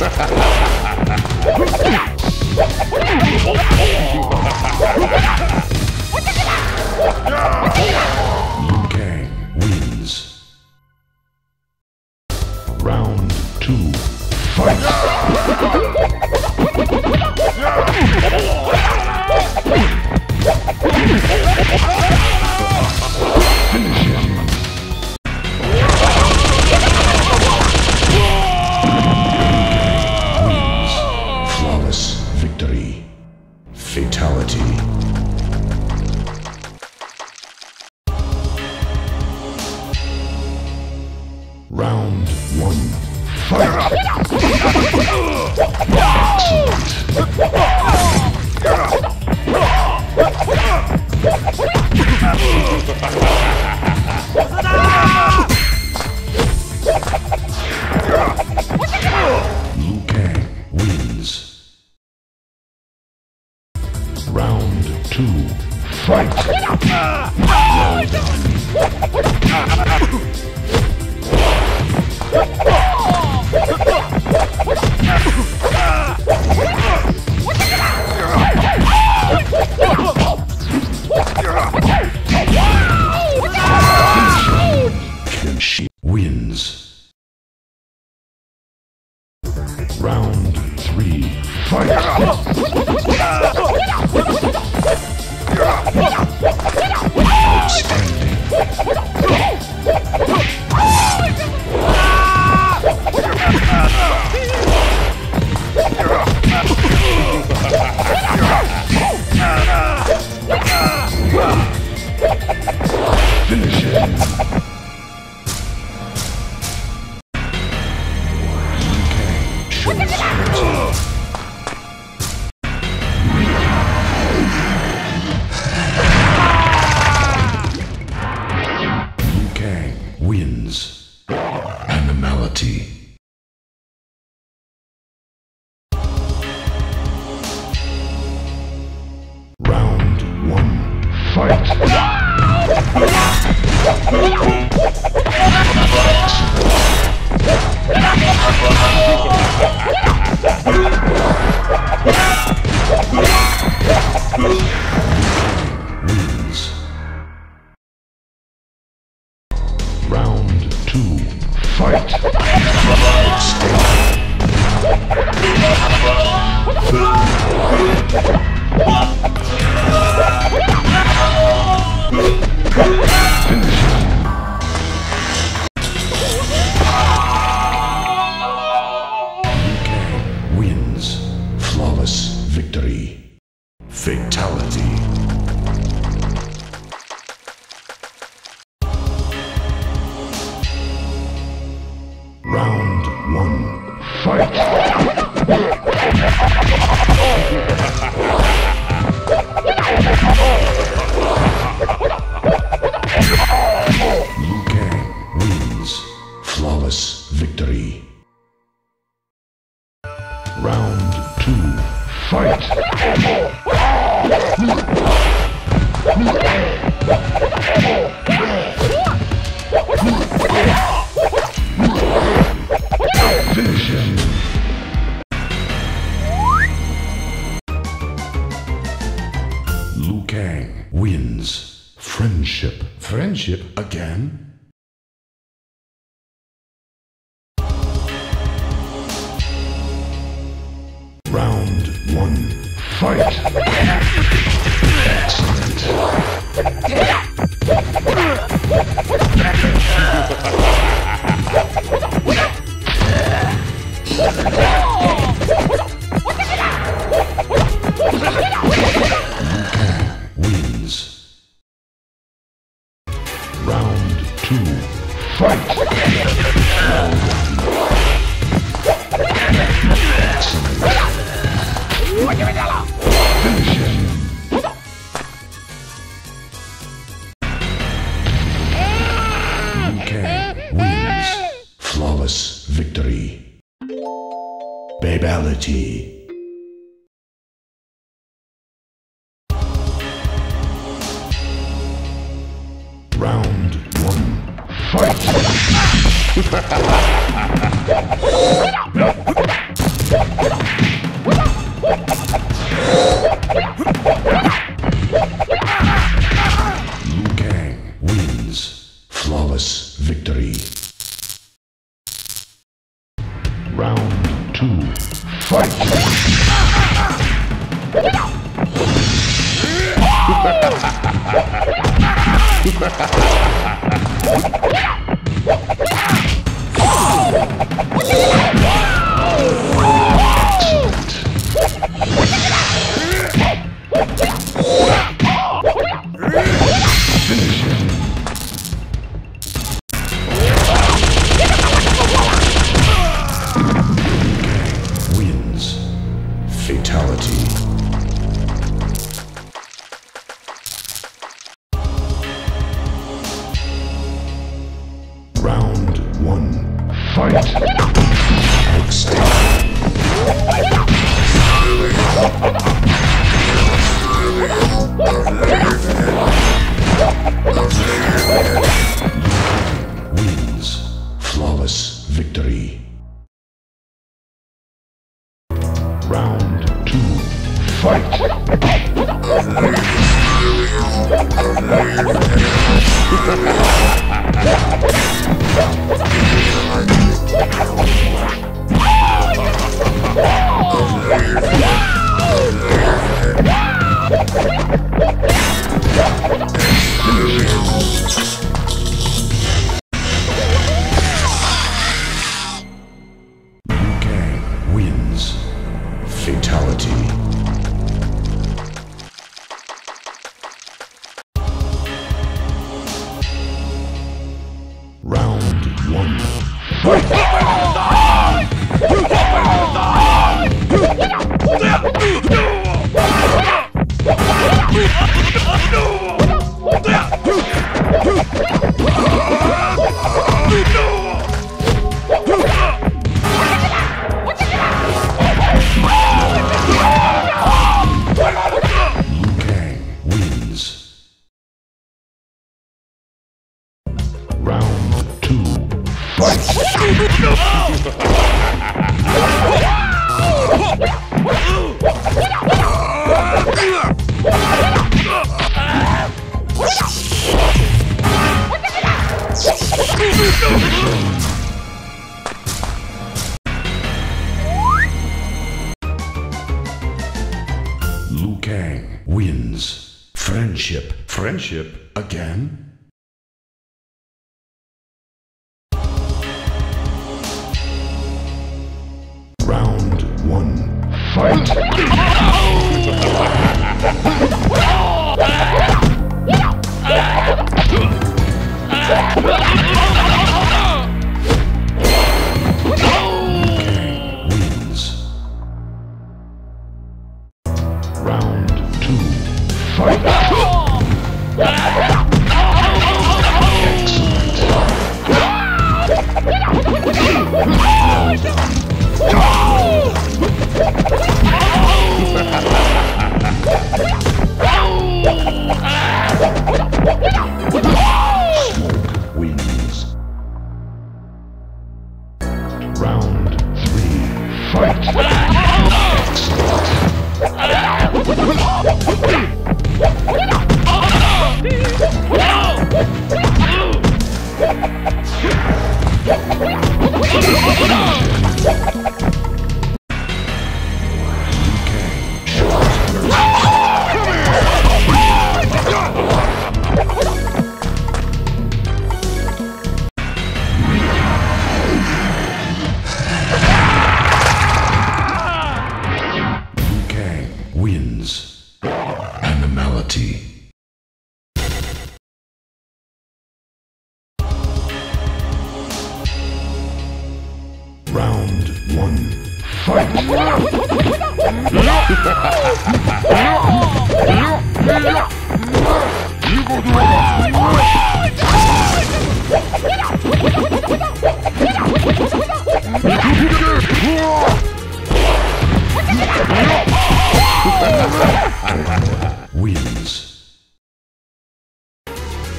Ha ha ha ha! Round three, fight! だ flawless victory. Round one. Fight! wins. Round two. Fight! Victory. Babality. Round one. Fight! Round one. Fight! Next Outstanding. Liu Round two. Liu Kang wins. Friendship. Friendship again? Fight!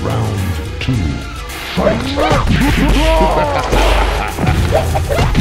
Round two. Fight.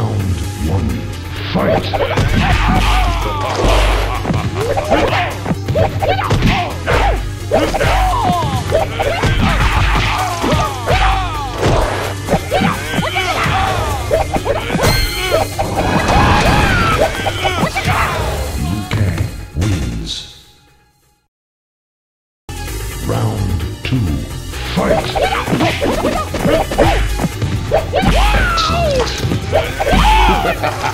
Round one, fight! ha ha ha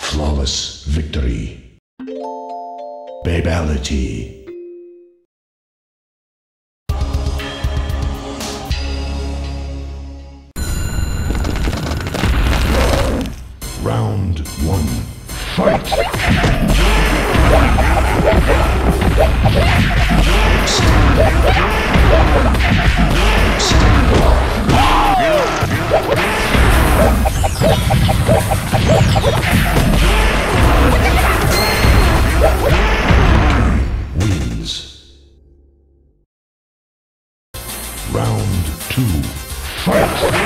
Flawless victory. Round one. Fight! Round two. Fight!